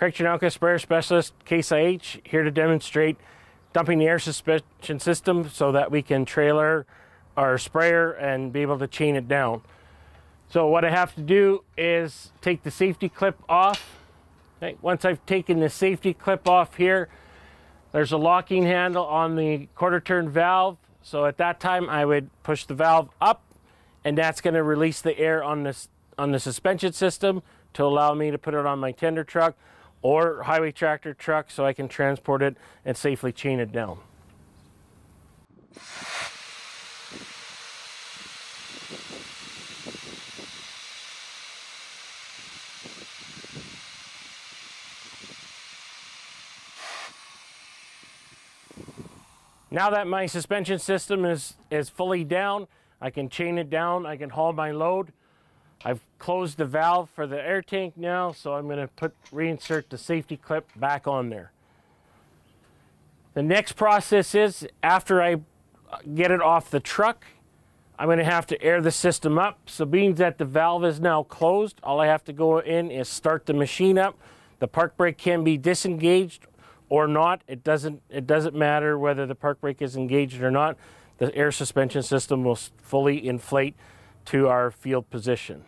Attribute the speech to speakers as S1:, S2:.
S1: Craig Chanelka, sprayer specialist, Case IH, here to demonstrate dumping the air suspension system so that we can trailer our sprayer and be able to chain it down. So what I have to do is take the safety clip off. Okay, once I've taken the safety clip off here, there's a locking handle on the quarter turn valve. So at that time I would push the valve up and that's going to release the air on this on the suspension system to allow me to put it on my tender truck or highway tractor truck so I can transport it and safely chain it down. Now that my suspension system is, is fully down, I can chain it down, I can haul my load. I've closed the valve for the air tank now, so I'm going to put reinsert the safety clip back on there. The next process is after I get it off the truck, I'm going to have to air the system up. So being that the valve is now closed, all I have to go in is start the machine up. The park brake can be disengaged or not. It doesn't, it doesn't matter whether the park brake is engaged or not. The air suspension system will fully inflate to our field position.